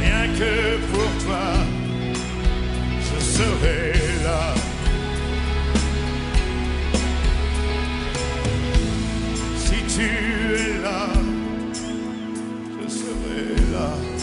Rien que pour toi, je serai là. Si tu es là, je serai là.